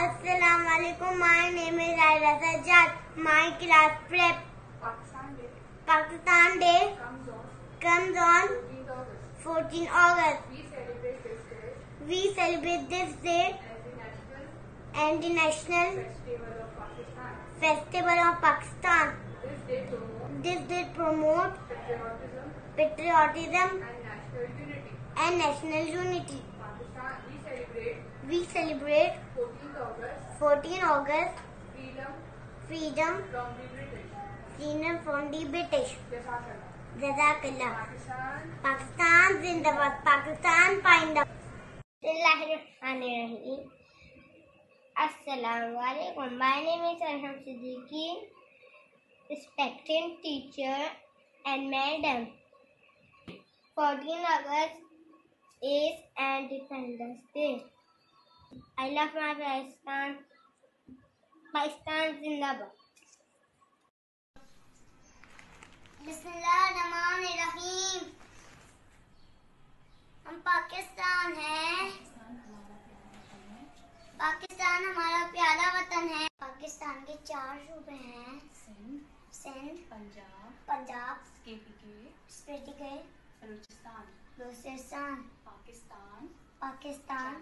अस्सलाम वालेकुम my name is Aira Sajjad my class prep Pakistan day comes on 14 August we celebrate this day and national festival of Pakistan this day promote patriotism and national unity we celebrate We celebrate 14th August 14 August freedom freedom from the British. freedom from the British. Jazakallah. Jazakallah. Pakistan, Pakistan Zindabad. Pakistan Pindab. Bismillahirrahmanirrahim. Assalamu alaikum. My name is Arham Siddiqui, respected teacher and madam. 14 August is Independence Day. I love my Pakistan. Pakistan Zindabad. बिस्मिल्लाहिर्रहमानिर्रहीम हम पाकिस्तान हैं पाकिस्तान हमारा प्यारा वतन है पाकिस्तान के चार सूबे हैं सिंध पंजाब पंजाब बलूचिस्तान बलूचिस्तान पाकिस्तान पाकिस्तान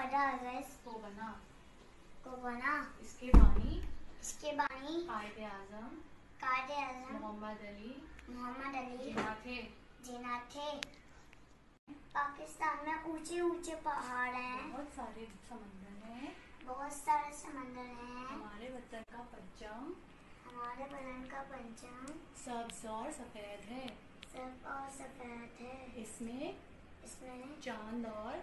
14 अगस्त चौदह अगस्त को बना को बना इसके बानी। इसके बानी। कायद आज़म। कायदे आज़म। मोहम्मद अली। मोहम्मद अली। जिन्ना थे जिना थे पाकिस्तान में ऊँचे ऊँचे पहाड़ हैं। बहुत सारे समंदर हैं। बहुत सारे समंदर हैं। हमारे वतन का पंचम हमारे बदन का पंचम सब्ज और सफ़ेद है। सब और सफ़ेद है। इसमें इसमें चाँद और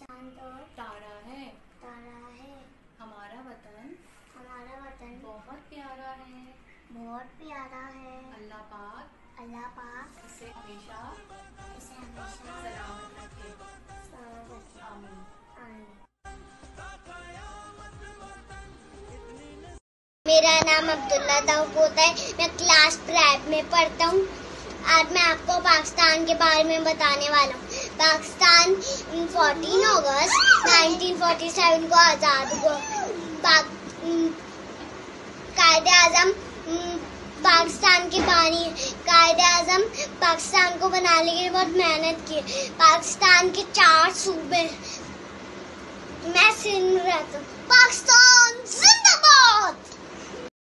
चाँद और तारा है। तारा है। हमारा वतन। हमारा वतन बहुत प्यारा है। बहुत प्यारा है। अल्लाह पाक अल्लाह पाक इसे हमेशा इसे हमेशा सलामत रखे। सलामत रखे। आमीन। आमीन। मेरा नाम अब्दुल्ला दाऊद है। मैं क्लास फाइव में पढ़ता हूँ। आज मैं आपको पाकिस्तान के बारे में बताने वाला हूँ। पाकिस्तान 14 अगस्त 1947 को आज़ाद हुआ। कायदे आज़म पाकिस्तान के बानी कायदे आज़म पाकिस्तान को बनाने के लिए बहुत मेहनत की। पाकिस्तान के चार सूबे, मैं सिंध रहता हूँ। पाकिस्तान